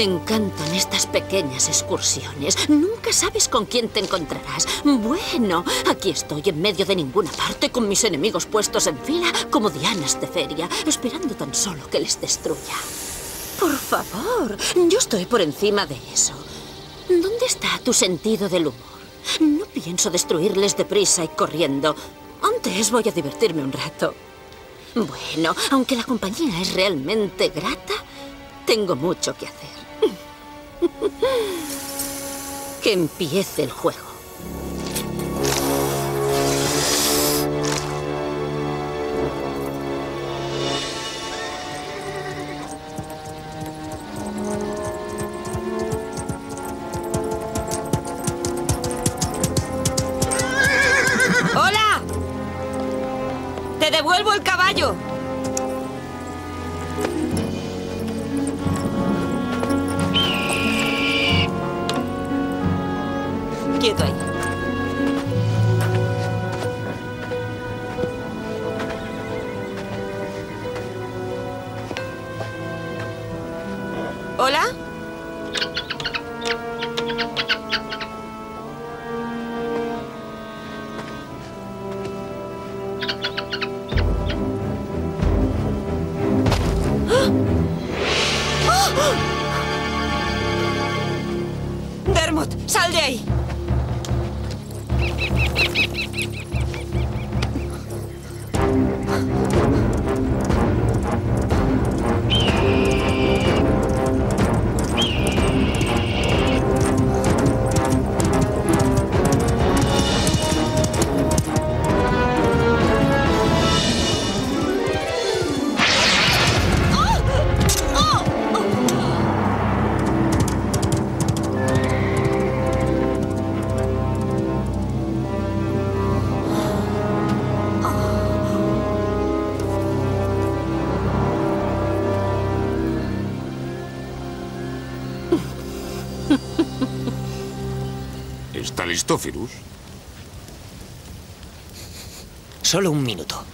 Me encantan estas pequeñas excursiones. Nunca sabes con quién te encontrarás. Bueno, aquí estoy en medio de ninguna parte con mis enemigos puestos en fila como dianas de feria, esperando tan solo que les destruya. Por favor, yo estoy por encima de eso. ¿Dónde está tu sentido del humor? No pienso destruirles deprisa y corriendo. Antes voy a divertirme un rato. Bueno, aunque la compañía es realmente grata, tengo mucho que hacer. que empiece el juego. ¡Hola! ¡Te devuelvo el caballo! Quieto ahí. ¿Está listo, Firus? Solo un minuto.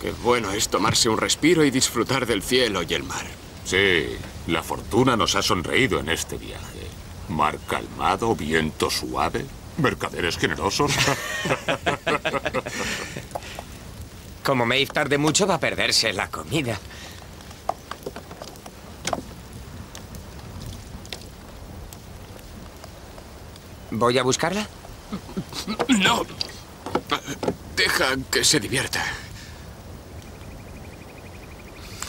Qué bueno es tomarse un respiro y disfrutar del cielo y el mar. Sí, la fortuna nos ha sonreído en este viaje. Mar calmado, viento suave, mercaderes generosos. Como Maeve tarde mucho, va a perderse la comida. ¿Voy a buscarla? No. Deja que se divierta.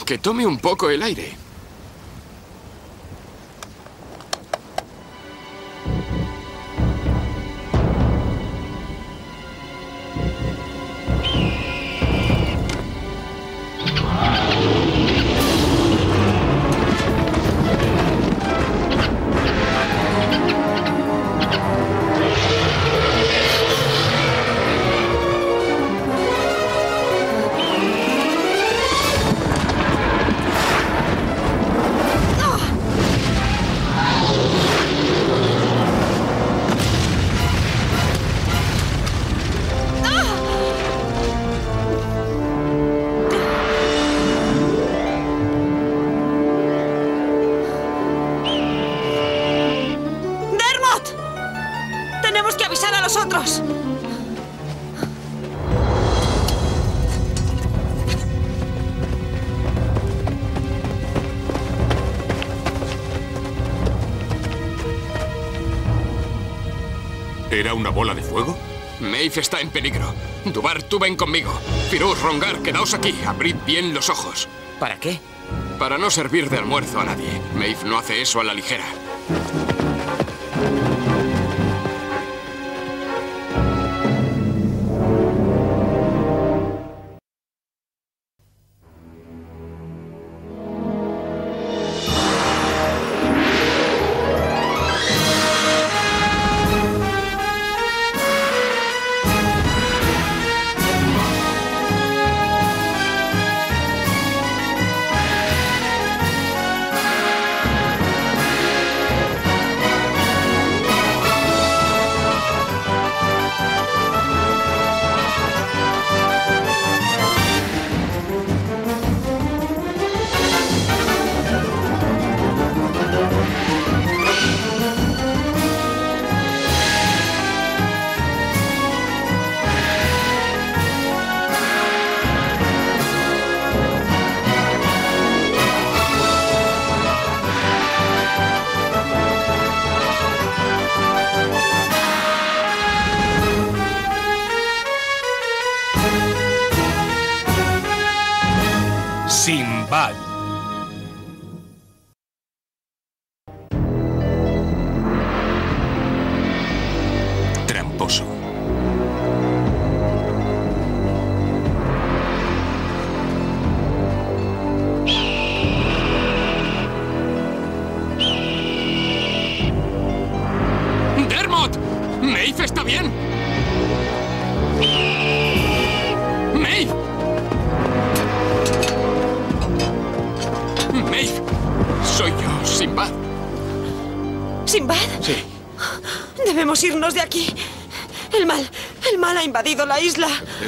Que tome un poco el aire. ¿Era una bola de fuego? Maeve está en peligro. Dubar, tú ven conmigo. Firuz, Rongar, quedaos aquí. Abrid bien los ojos. ¿Para qué? Para no servir de almuerzo a nadie. Maeve no hace eso a la ligera.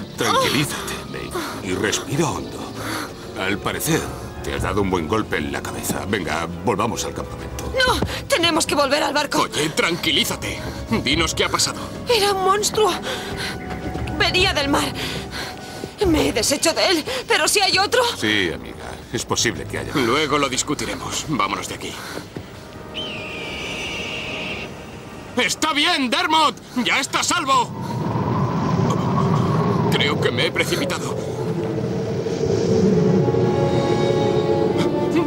Tranquilízate, Maeve, y respira hondo. Al parecer, te has dado un buen golpe en la cabeza. Venga, volvamos al campamento. No, tenemos que volver al barco. Oye, tranquilízate. Dinos qué ha pasado. Era un monstruo. Venía del mar. Me he deshecho de él, pero si hay otro. Sí, amiga, es posible que haya. Luego lo discutiremos. Vámonos de aquí. ¡Está bien, Dermot! ¡Ya está a salvo! Creo que me he precipitado.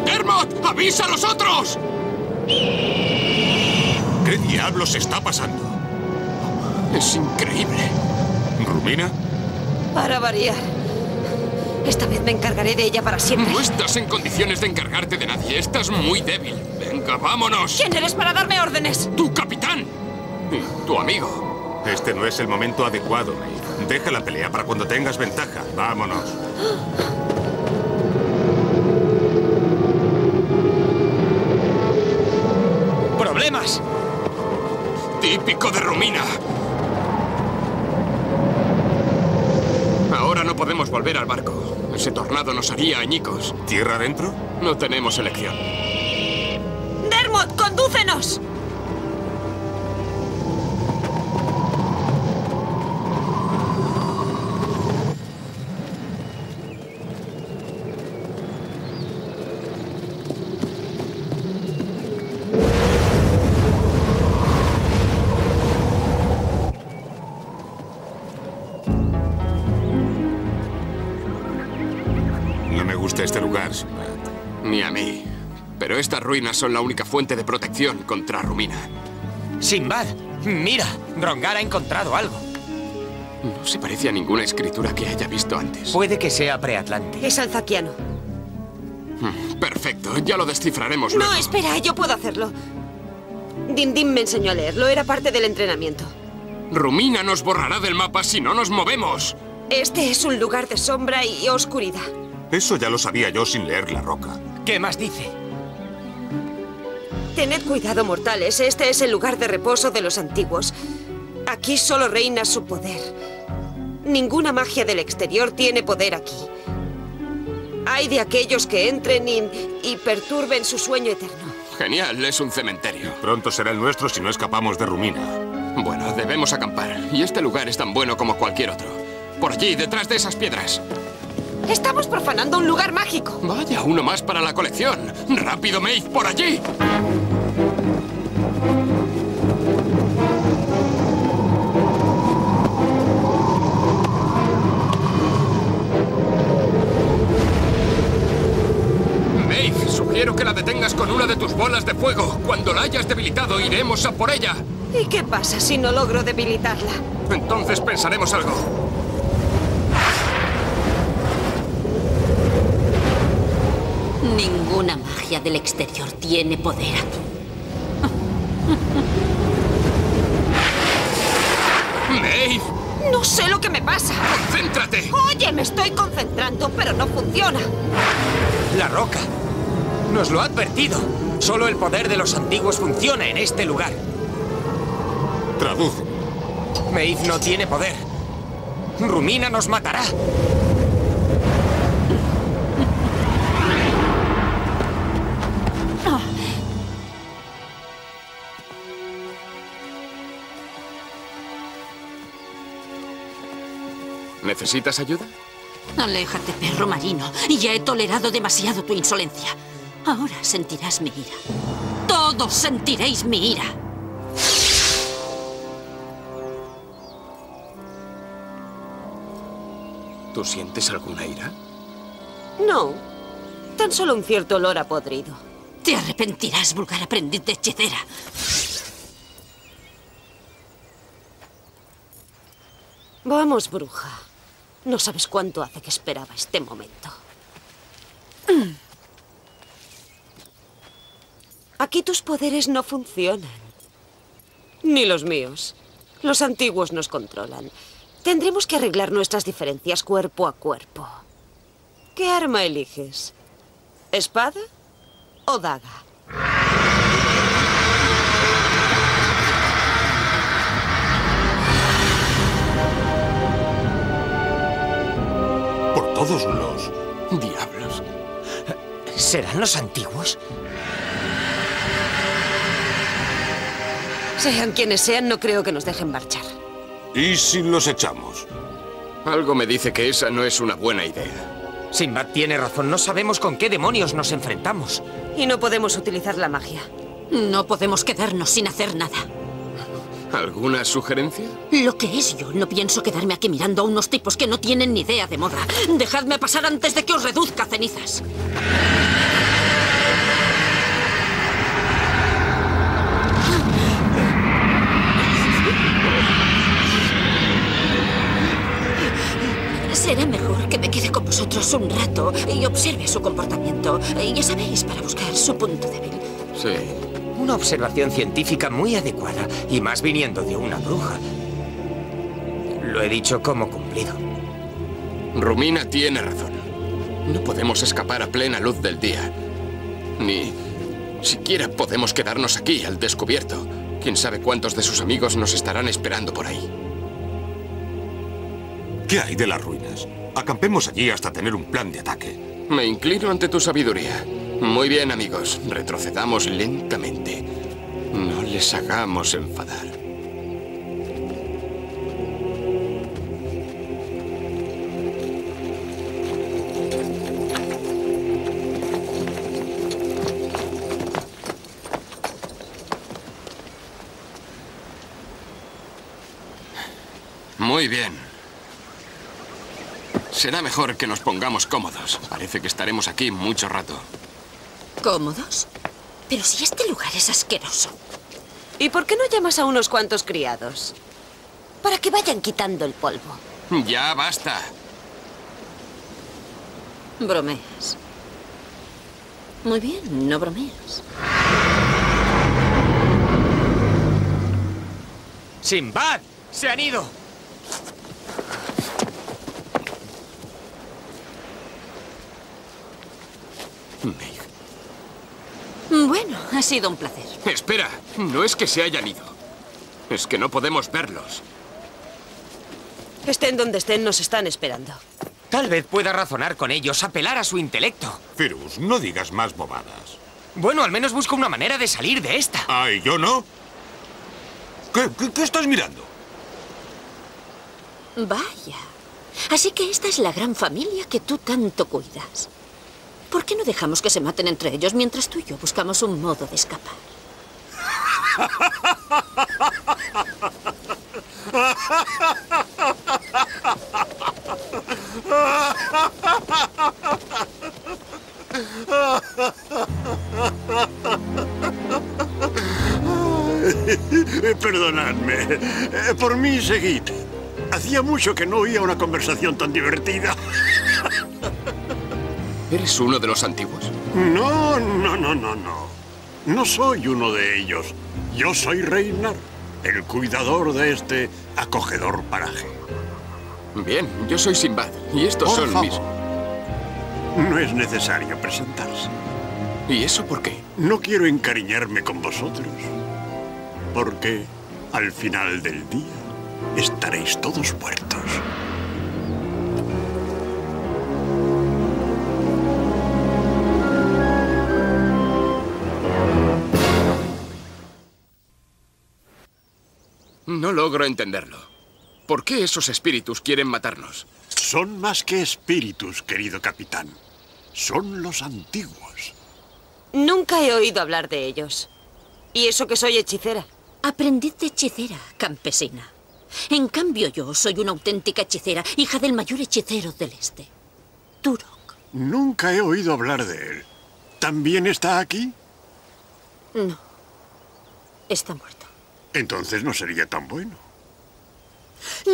¡Dermot! ¡Avisa a los otros! ¿Qué diablos está pasando? Es increíble. ¿Rumina? Para variar. Esta vez me encargaré de ella para siempre. No estás en condiciones de encargarte de nadie. Estás muy débil. Venga, vámonos. ¿Quién eres para darme órdenes? ¡Tu capitán! Y tu amigo. Este no es el momento adecuado, Maeve. Deja la pelea para cuando tengas ventaja. Vámonos. ¡Problemas! Típico de Rumina. Ahora no podemos volver al barco. Ese tornado nos haría añicos. ¿Tierra adentro? No tenemos elección. ¡Dermot, condúcenos! Ruinas son la única fuente de protección contra Rumina. Sinbad, mira, Rongar ha encontrado algo. No se parece a ninguna escritura que haya visto antes. Puede que sea preatlante. Es alzaquiano. Perfecto, ya lo descifraremos No, luego. espera, yo puedo hacerlo. Dim Dim me enseñó a leerlo, era parte del entrenamiento. Rumina nos borrará del mapa si no nos movemos. Este es un lugar de sombra y oscuridad. Eso ya lo sabía yo sin leer la roca. ¿Qué más dice? Tened cuidado, mortales. Este es el lugar de reposo de los antiguos. Aquí solo reina su poder. Ninguna magia del exterior tiene poder aquí. Hay de aquellos que entren y, y perturben su sueño eterno. Genial, es un cementerio. Pronto será el nuestro si no escapamos de Rumina. Bueno, debemos acampar. Y este lugar es tan bueno como cualquier otro. Por allí, detrás de esas piedras. Estamos profanando un lugar mágico. Vaya, uno más para la colección. ¡Rápido, Maeve, por allí! Sugiero que la detengas con una de tus bolas de fuego. Cuando la hayas debilitado, iremos a por ella. ¿Y qué pasa si no logro debilitarla? Entonces pensaremos algo. Ninguna magia del exterior tiene poder aquí. Maeve, No sé lo que me pasa. céntrate. Oye, me estoy concentrando, pero no funciona. La roca. Nos lo ha advertido. Solo el poder de los antiguos funciona en este lugar. Traduce. Maeve no tiene poder. Rumina nos matará. ¿Necesitas ayuda? Aléjate, perro marino. Y ya he tolerado demasiado tu insolencia. Ahora sentirás mi ira. Todos sentiréis mi ira. ¿Tú sientes alguna ira? No, tan solo un cierto olor a podrido. Te arrepentirás, vulgar aprendiz de hechicera. Vamos, bruja. No sabes cuánto hace que esperaba este momento. Aquí tus poderes no funcionan. Ni los míos. Los antiguos nos controlan. Tendremos que arreglar nuestras diferencias cuerpo a cuerpo. ¿Qué arma eliges? ¿Espada o daga. Por todos los... Diablos. ¿Serán los antiguos? Sean quienes sean, no creo que nos dejen marchar. ¿Y si los echamos? Algo me dice que esa no es una buena idea. Sinbad tiene razón. No sabemos con qué demonios nos enfrentamos. Y no podemos utilizar la magia. No podemos quedarnos sin hacer nada. ¿Alguna sugerencia? Lo que es yo, no pienso quedarme aquí mirando a unos tipos que no tienen ni idea de moda. Dejadme pasar antes de que os reduzca a cenizas. Será mejor que me quede con vosotros un rato y observe su comportamiento. Ya sabéis, para buscar su punto débil. Sí. Una observación científica muy adecuada, y más viniendo de una bruja. Lo he dicho como cumplido. Rumina tiene razón. No podemos escapar a plena luz del día. Ni siquiera podemos quedarnos aquí al descubierto. Quién sabe cuántos de sus amigos nos estarán esperando por ahí. ¿Qué hay de las ruinas? Acampemos allí hasta tener un plan de ataque. Me inclino ante tu sabiduría. Muy bien, amigos. Retrocedamos lentamente. No les hagamos enfadar. Muy bien. Será mejor que nos pongamos cómodos. Parece que estaremos aquí mucho rato. ¿Cómodos? Pero si este lugar es asqueroso. ¿Y por qué no llamas a unos cuantos criados? Para que vayan quitando el polvo. Ya basta. Bromeas. Muy bien, no bromeas. ¡Sinbad! ¡Se han ido! Meg. Bueno, ha sido un placer. Espera, no es que se hayan ido. Es que no podemos verlos. Estén donde estén, nos están esperando. Tal vez pueda razonar con ellos, apelar a su intelecto. Firus, no digas más bobadas. Bueno, al menos busco una manera de salir de esta. Ah, ¿y yo no? ¿Qué, qué, qué estás mirando? Vaya. Así que esta es la gran familia que tú tanto cuidas. ¿Por qué no dejamos que se maten entre ellos mientras tú y yo buscamos un modo de escapar? Eh, Perdonadme. Eh, Por mí, seguid. Hacía mucho que no oía una conversación tan divertida. ¿Eres uno de los antiguos? No, no, no, no, no. No soy uno de ellos. Yo soy Reinar, el cuidador de este acogedor paraje. Bien, yo soy Sinbad y estos Por son favor. mis... No es necesario presentarse. ¿Y eso por qué? No quiero encariñarme con vosotros. Porque al final del día estaréis todos muertos. No logro entenderlo. ¿Por qué esos espíritus quieren matarnos? Son más que espíritus, querido capitán. Son los antiguos. Nunca he oído hablar de ellos. Y eso que soy hechicera. Aprendid de hechicera, campesina. En cambio yo soy una auténtica hechicera, hija del mayor hechicero del este. Turok. Nunca he oído hablar de él. ¿También está aquí? No. Está muerto. Entonces no sería tan bueno.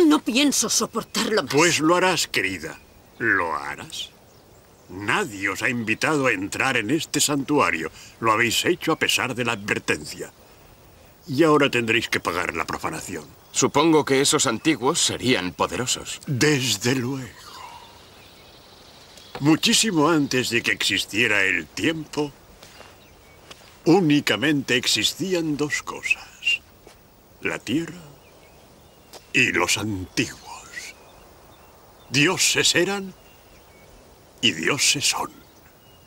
No pienso soportarlo más. Pues lo harás, querida. Lo harás. Nadie os ha invitado a entrar en este santuario. Lo habéis hecho a pesar de la advertencia. Y ahora tendréis que pagar la profanación. Supongo que esos antiguos serían poderosos. Desde luego. Muchísimo antes de que existiera el tiempo, únicamente existían dos cosas. La tierra y los antiguos. Dioses eran y dioses son.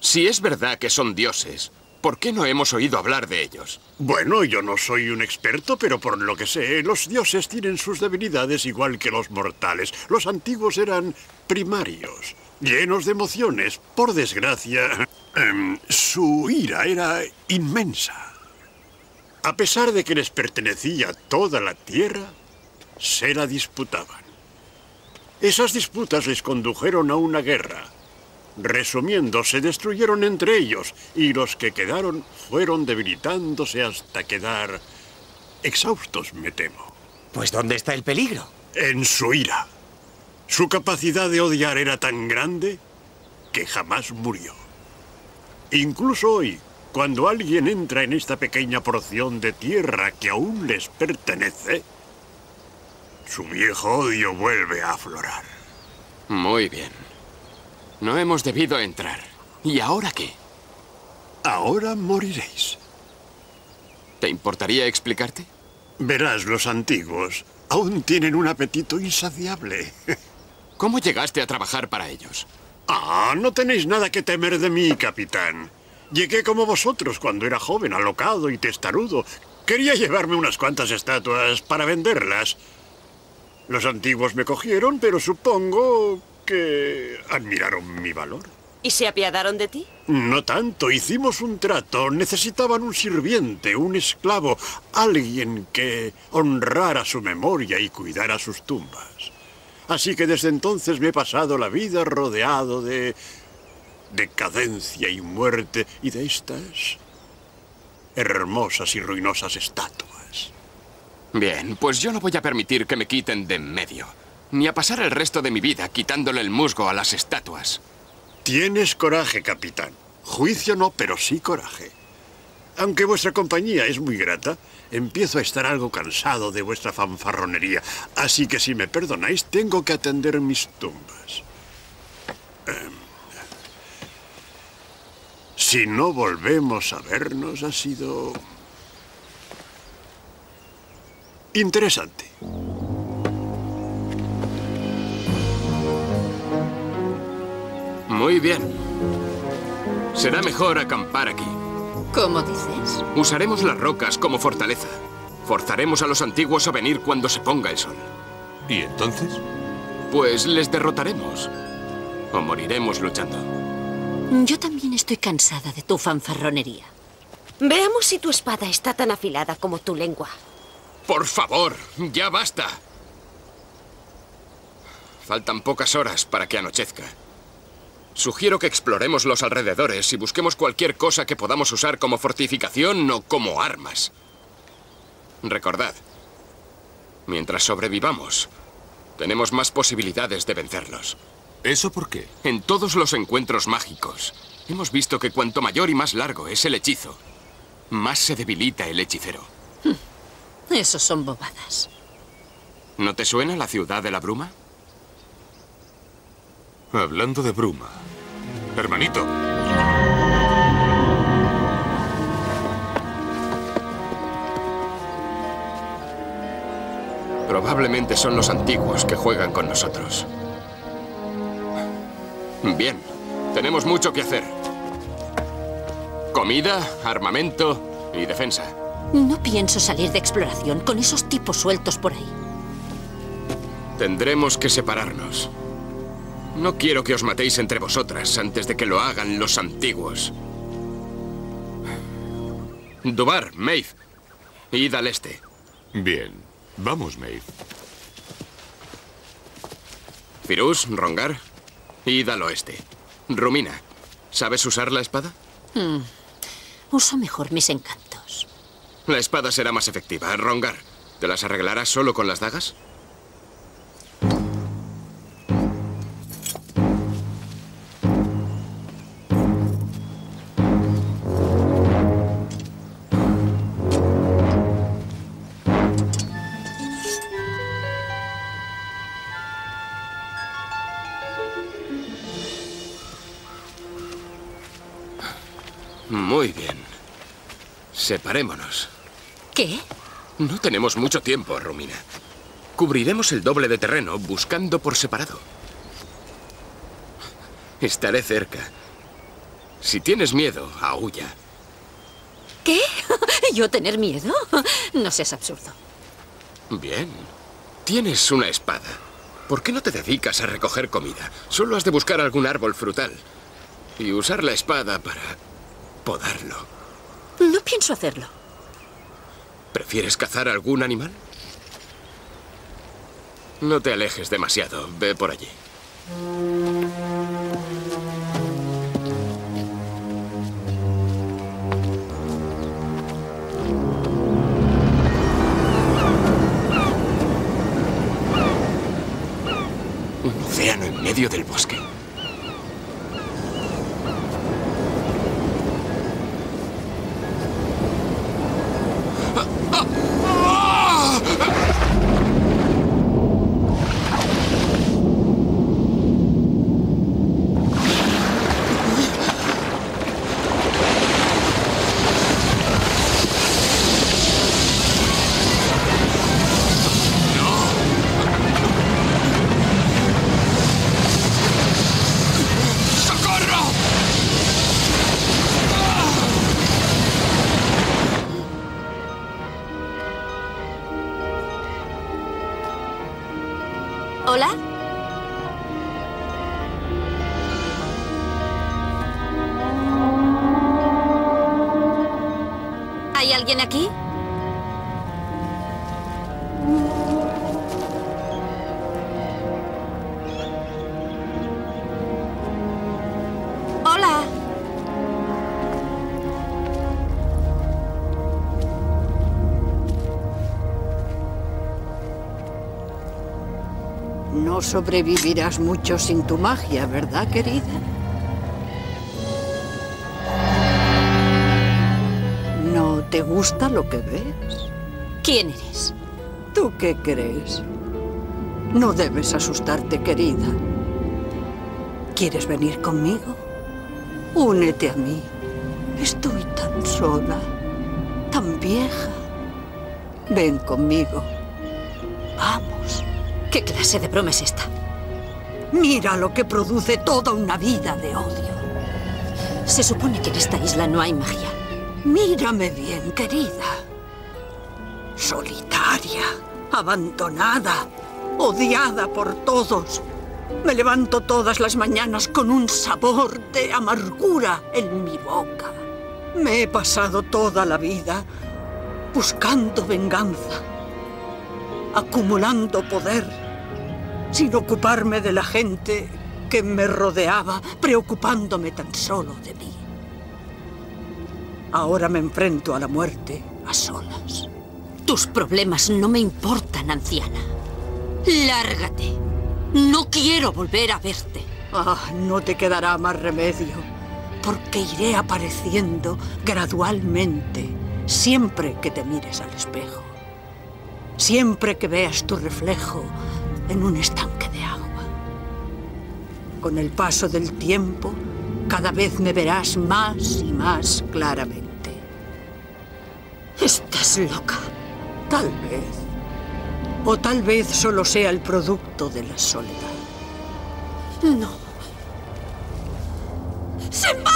Si es verdad que son dioses, ¿por qué no hemos oído hablar de ellos? Bueno, yo no soy un experto, pero por lo que sé, los dioses tienen sus debilidades igual que los mortales. Los antiguos eran primarios, llenos de emociones. Por desgracia, em, su ira era inmensa. A pesar de que les pertenecía toda la tierra, se la disputaban. Esas disputas les condujeron a una guerra. Resumiendo, se destruyeron entre ellos y los que quedaron fueron debilitándose hasta quedar exhaustos, me temo. Pues ¿dónde está el peligro? En su ira. Su capacidad de odiar era tan grande que jamás murió. Incluso hoy, cuando alguien entra en esta pequeña porción de tierra que aún les pertenece, su viejo odio vuelve a aflorar. Muy bien. No hemos debido entrar. ¿Y ahora qué? Ahora moriréis. ¿Te importaría explicarte? Verás, los antiguos aún tienen un apetito insaciable. ¿Cómo llegaste a trabajar para ellos? Ah, no tenéis nada que temer de mí, capitán. Llegué como vosotros cuando era joven, alocado y testarudo. Quería llevarme unas cuantas estatuas para venderlas. Los antiguos me cogieron, pero supongo que admiraron mi valor. ¿Y se apiadaron de ti? No tanto, hicimos un trato. Necesitaban un sirviente, un esclavo, alguien que honrara su memoria y cuidara sus tumbas. Así que desde entonces me he pasado la vida rodeado de decadencia y muerte y de estas hermosas y ruinosas estatuas. Bien, pues yo no voy a permitir que me quiten de en medio. Ni a pasar el resto de mi vida quitándole el musgo a las estatuas. Tienes coraje, capitán. Juicio no, pero sí coraje. Aunque vuestra compañía es muy grata, empiezo a estar algo cansado de vuestra fanfarronería. Así que si me perdonáis, tengo que atender mis tumbas. Em, si no volvemos a vernos, ha sido... interesante. Muy bien. Será mejor acampar aquí. ¿Cómo dices? Usaremos las rocas como fortaleza. Forzaremos a los antiguos a venir cuando se ponga el sol. ¿Y entonces? Pues les derrotaremos. O moriremos luchando. Yo también estoy cansada de tu fanfarronería. Veamos si tu espada está tan afilada como tu lengua. Por favor, ya basta. Faltan pocas horas para que anochezca. Sugiero que exploremos los alrededores y busquemos cualquier cosa que podamos usar como fortificación o como armas. Recordad, mientras sobrevivamos, tenemos más posibilidades de vencerlos. ¿Eso por qué? En todos los encuentros mágicos, hemos visto que cuanto mayor y más largo es el hechizo, más se debilita el hechicero. Esos son bobadas. ¿No te suena la ciudad de la bruma? Hablando de bruma. Hermanito. Probablemente son los antiguos que juegan con nosotros. Bien, tenemos mucho que hacer. Comida, armamento y defensa. No pienso salir de exploración con esos tipos sueltos por ahí. Tendremos que separarnos. No quiero que os matéis entre vosotras antes de que lo hagan los antiguos. Dubar, Maeve, id al este. Bien. Vamos, Maeve. Firuz, Rongar, id al oeste. Rumina, ¿sabes usar la espada? Uso mejor mis encantos. La espada será más efectiva. Rongar, ¿te las arreglarás solo con las dagas? Separémonos. ¿Qué? No tenemos mucho tiempo, Romina. Cubriremos el doble de terreno buscando por separado. Estaré cerca. Si tienes miedo, aúlla. ¿Qué? ¿Yo tener miedo? No seas absurdo. Bien. Tienes una espada. ¿Por qué no te dedicas a recoger comida? Solo has de buscar algún árbol frutal. Y usar la espada para podarlo. No pienso hacerlo. ¿Prefieres cazar algún animal? No te alejes demasiado. Ve por allí. Un océano en medio del bosque. Ha! Sobrevivirás mucho sin tu magia, ¿verdad, querida? ¿No te gusta lo que ves? ¿Quién eres? ¿Tú qué crees? No debes asustarte, querida. ¿Quieres venir conmigo? Únete a mí. Estoy tan sola, tan vieja. Ven conmigo. Vamos. ¿Qué clase de broma es esta? Mira lo que produce toda una vida de odio. Se supone que en esta isla no hay magia. Mírame bien, querida. Solitaria, abandonada, odiada por todos. Me levanto todas las mañanas con un sabor de amargura en mi boca. Me he pasado toda la vida buscando venganza, acumulando poder, sin ocuparme de la gente que me rodeaba, preocupándome tan solo de mí. Ahora me enfrento a la muerte a solas. Tus problemas no me importan, anciana. Lárgate. No quiero volver a verte. Ah, no te quedará más remedio, porque iré apareciendo gradualmente siempre que te mires al espejo. Siempre que veas tu reflejo en un estanque de agua. Con el paso del tiempo, cada vez me verás más y más claramente. Estás loca. Tal vez. O tal vez solo sea el producto de la soledad. No. ¡Simba!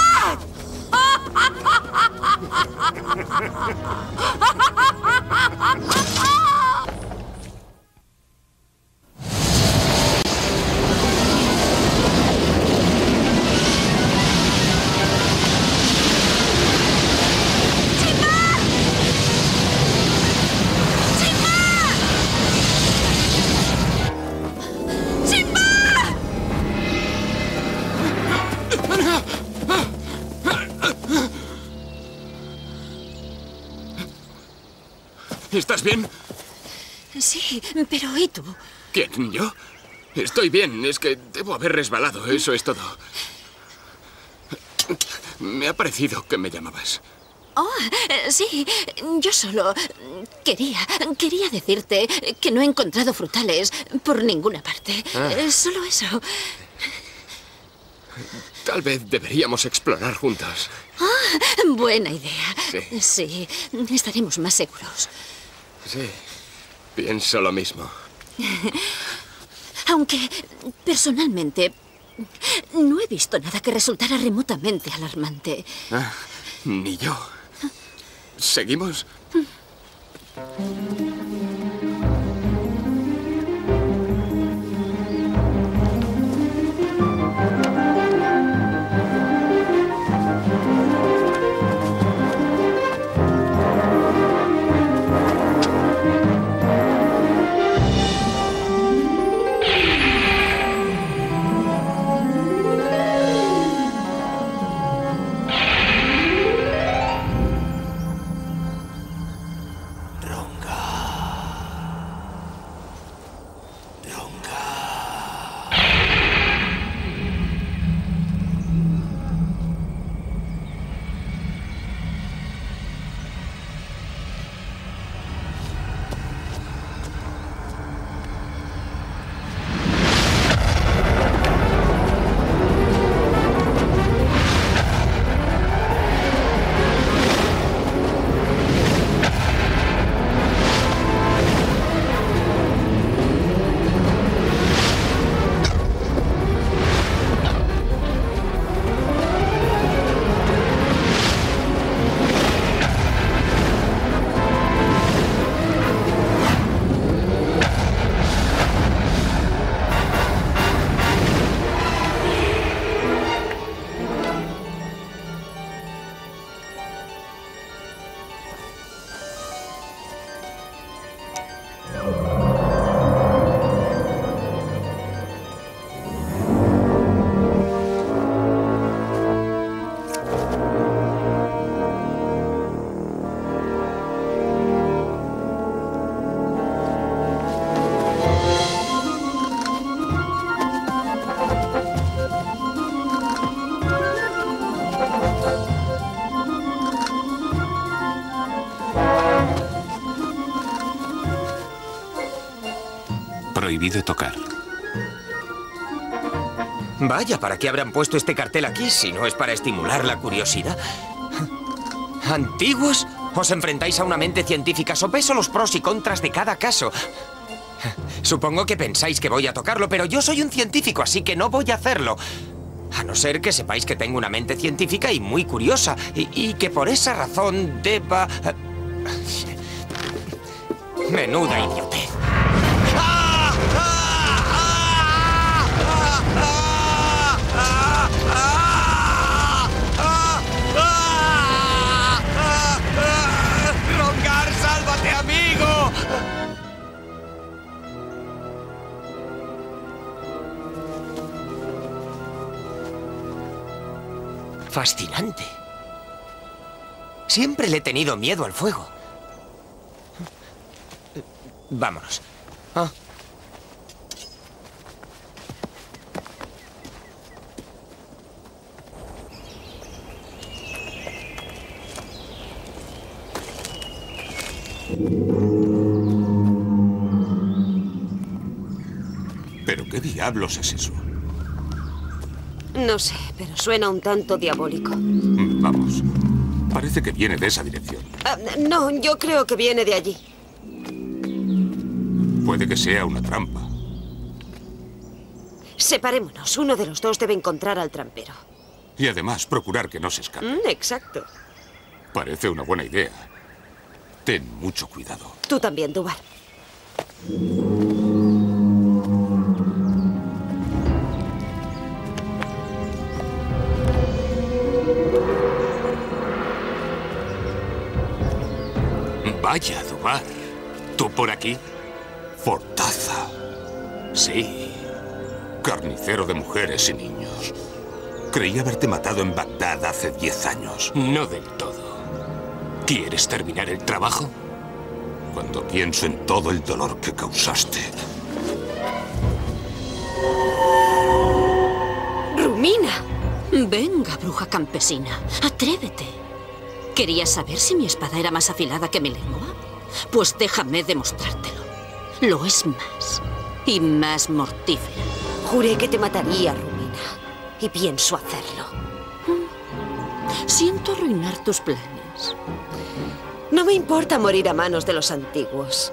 pero ¿y tú? ¿Quién? ¿Yo? Estoy bien, es que debo haber resbalado, eso es todo. Me ha parecido que me llamabas. Oh, eh, sí, yo solo quería, quería decirte que no he encontrado frutales por ninguna parte. Ah. Eh, Solo eso. Tal vez deberíamos explorar juntos. Buena idea. Sí. Sí, estaremos más seguros. Sí, pienso lo mismo. Aunque, personalmente, no he visto nada que resultara remotamente alarmante. Ah, ni yo. ¿Seguimos? Tocar. Vaya, ¿para qué habrán puesto este cartel aquí si no es para estimular la curiosidad? ¿Antiguos? ¿Os enfrentáis a una mente científica? Sopeso los pros y contras de cada caso. Supongo que pensáis que voy a tocarlo, pero yo soy un científico, así que no voy a hacerlo. A no ser que sepáis que tengo una mente científica y muy curiosa, y, y que por esa razón deba... Menuda idiotez. Fascinante. Siempre le he tenido miedo al fuego. Vámonos. Ah. ¿Pero qué diablos es eso? No sé, pero suena un tanto diabólico. Mm, Vamos. Parece que viene de esa dirección. Ah, no, yo creo que viene de allí. Puede que sea una trampa. Separémonos. Uno de los dos debe encontrar al trampero. Y además, procurar que no se escape. Mm, exacto. Parece una buena idea. Ten mucho cuidado. Tú también, Dubar. Vaya, Dubar. ¿Tú por aquí? Fortaza. Sí. Carnicero de mujeres y niños. Creí haberte matado en Bagdad hace diez años. No del todo. ¿Quieres terminar el trabajo? Cuando pienso en todo el dolor que causaste. ¡Rumina! Venga, bruja campesina, atrévete. ¿Querías saber si mi espada era más afilada que mi lengua? Pues déjame demostrártelo. Lo es más. Y más mortífera. Juré que te mataría, Rumina. Y pienso hacerlo. Siento arruinar tus planes. No me importa morir a manos de los antiguos.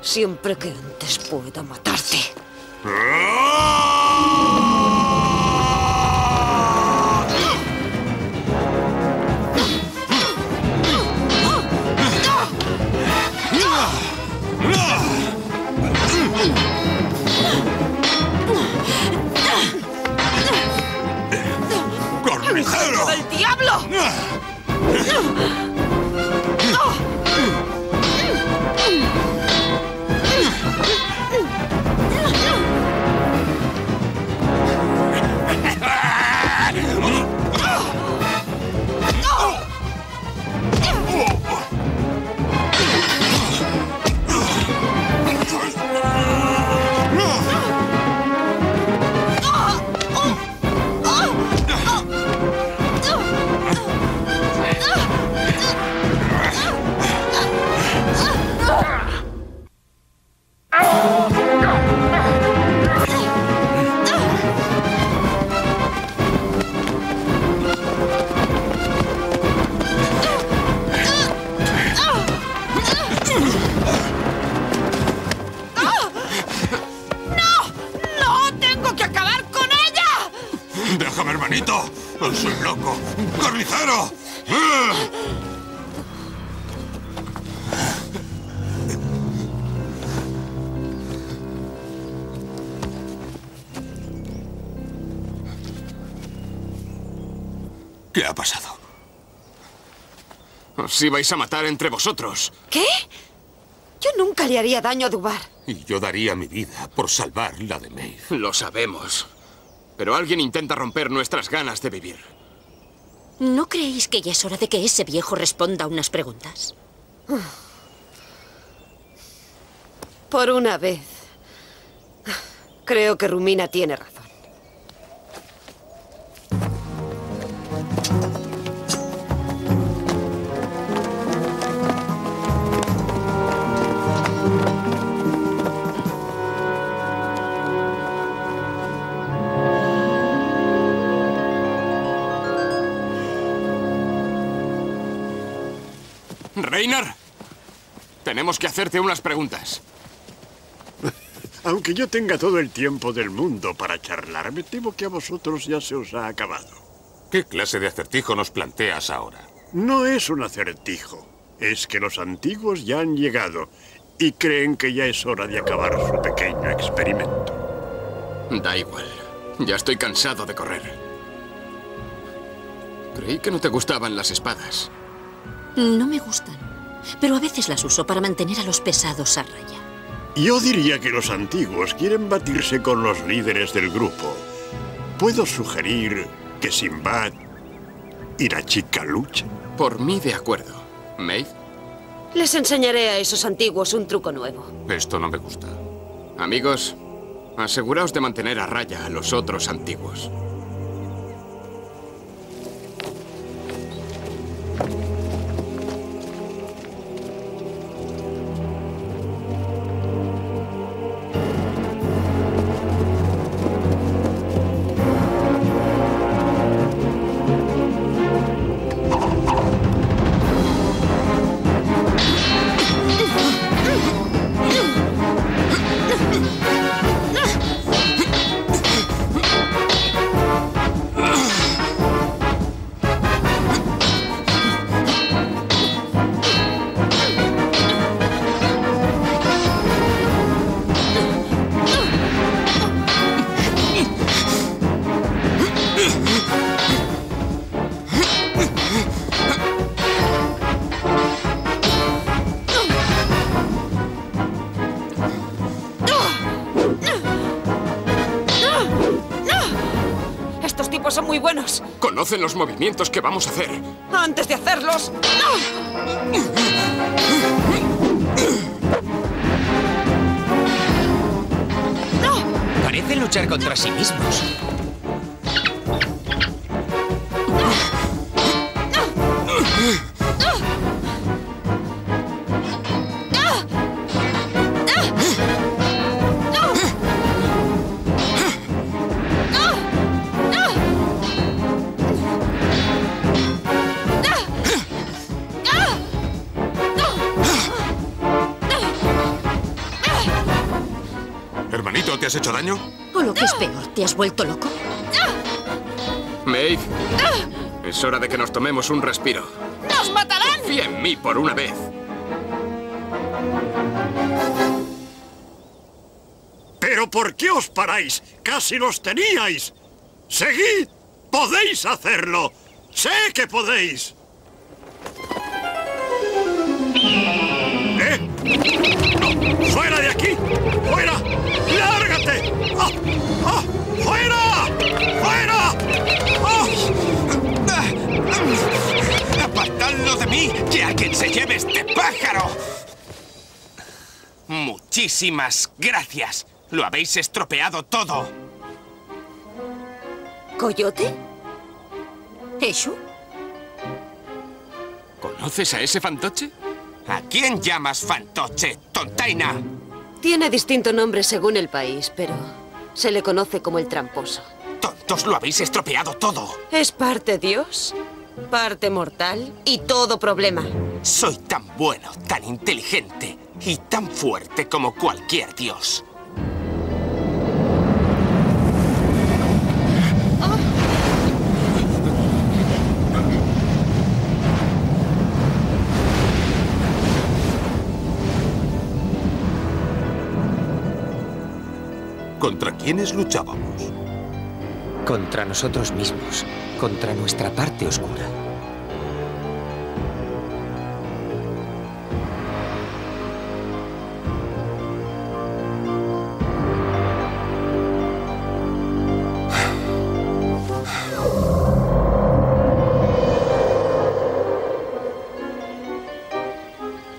Siempre que antes pueda matarte. ¡Carnicero! Os ibais a matar entre vosotros. ¿Qué? Yo nunca le haría daño a Dubar. Y yo daría mi vida por salvar la de Maeve. Lo sabemos. Pero alguien intenta romper nuestras ganas de vivir. ¿No creéis que ya es hora de que ese viejo responda a unas preguntas? Por una vez. Creo que Rumina tiene razón. Reinar, tenemos que hacerte unas preguntas. Aunque yo tenga todo el tiempo del mundo para charlar, me temo que a vosotros ya se os ha acabado. ¿Qué clase de acertijo nos planteas ahora? No es un acertijo. Es que los antiguos ya han llegado y creen que ya es hora de acabar su pequeño experimento. Da igual. Ya estoy cansado de correr. Creí que no te gustaban las espadas. No me gustan, pero a veces las uso para mantener a los pesados a raya. Yo diría que los antiguos quieren batirse con los líderes del grupo. Puedo sugerir que Sinbad y la chica luchen. Por mí, de acuerdo. Maeve, Les enseñaré a esos antiguos un truco nuevo. Esto no me gusta. amigos, aseguraos de mantener a raya a los otros antiguos. Conocen los movimientos que vamos a hacer. Antes de hacerlos... ¡No! Parecen luchar contra sí mismos. Has hecho daño? O lo que es peor, ¿te has vuelto loco? Maeve, es hora de que nos tomemos un respiro. ¡Nos matarán! Confía en mí por una vez. ¿Pero por qué os paráis? ¡Casi los teníais! ¡Seguid! ¡Podéis hacerlo! ¡Sé que podéis! ¿Eh? ¡No! ¡Fuera de aquí! ¡Fuera! ¡Lárgate! ¡Ah! ¡Ah! ¡Fuera! ¡Fuera! ¡Ah! ¡Apartadlo de mí! ¡Que alguien se lleve este pájaro! Muchísimas gracias. Lo habéis estropeado todo. ¿Coyote? ¿Eshu? ¿Conoces a ese fantoche? ¿A quién llamas fantoche, tontaina? Tiene distinto nombre según el país, pero se le conoce como el tramposo. Tontos, lo habéis estropeado todo. Es parte Dios, parte mortal y todo problema. Soy tan bueno, tan inteligente y tan fuerte como cualquier dios. ¿Contra quiénes luchábamos? Contra nosotros mismos, contra nuestra parte oscura.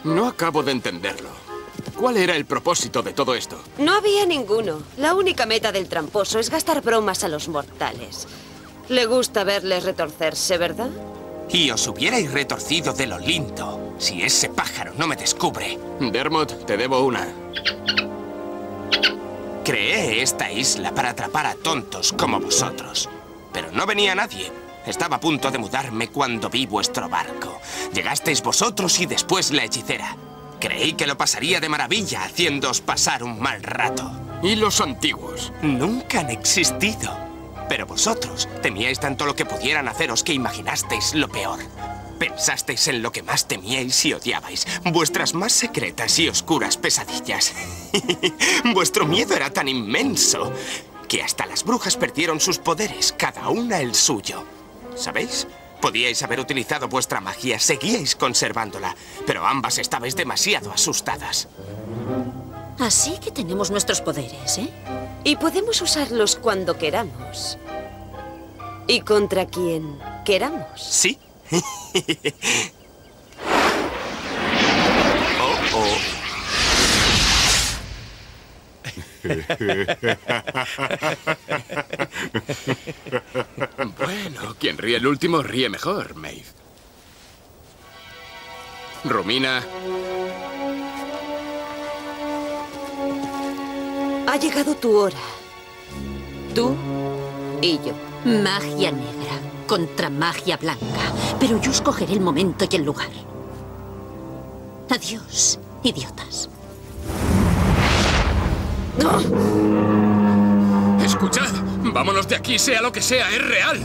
No acabo de entenderlo. ¿Cuál era el propósito de todo esto? No había ninguno. La única meta del tramposo es gastar bromas a los mortales. Le gusta verles retorcerse, ¿verdad? Y os hubierais retorcido de lo lindo si ese pájaro no me descubre. Dermot, te debo una. Creé esta isla para atrapar a tontos como vosotros. Pero no venía nadie. Estaba a punto de mudarme cuando vi vuestro barco. Llegasteis vosotros y después la hechicera. Creí que lo pasaría de maravilla haciéndoos pasar un mal rato. ¿Y los antiguos? Nunca han existido. Pero vosotros temíais tanto lo que pudieran haceros que imaginasteis lo peor. Pensasteis en lo que más temíais y odiabais, vuestras más secretas y oscuras pesadillas. Vuestro miedo era tan inmenso que hasta las brujas perdieron sus poderes, cada una el suyo. ¿Sabéis? Podíais haber utilizado vuestra magia, seguíais conservándola, pero ambas estabais demasiado asustadas. Así que tenemos nuestros poderes, ¿eh? Y podemos usarlos cuando queramos. Y contra quien queramos. ¿Sí? Bueno, quien ríe el último ríe mejor, Maeve. Romina, Ha llegado tu hora. Tú y yo. Magia negra contra magia blanca. Pero yo escogeré el momento y el lugar. Adiós, idiotas. Escuchad. Vámonos de aquí, sea lo que sea, es real.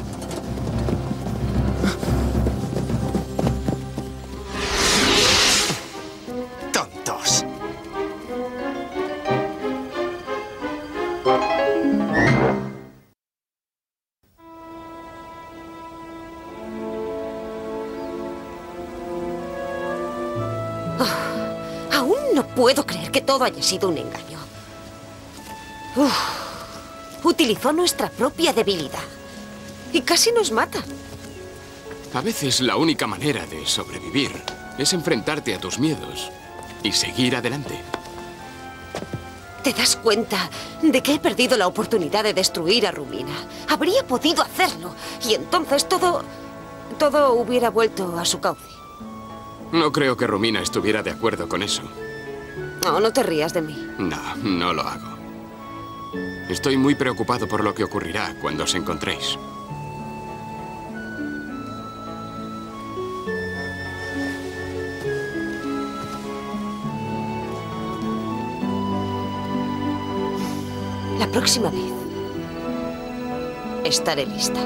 ¡Tontos! Aún no puedo creer que todo haya sido un engaño. Uf, utilizó nuestra propia debilidad. Y casi nos mata. A veces la única manera de sobrevivir es enfrentarte a tus miedos y seguir adelante. ¿Te das cuenta de que he perdido la oportunidad de destruir a Rumina? Habría podido hacerlo. Y entonces todo... todo hubiera vuelto a su cauce. No creo que Romina estuviera de acuerdo con eso. No, no te rías de mí. No, no lo hago. Estoy muy preocupado por lo que ocurrirá cuando os encontréis. La próxima vez estaré lista.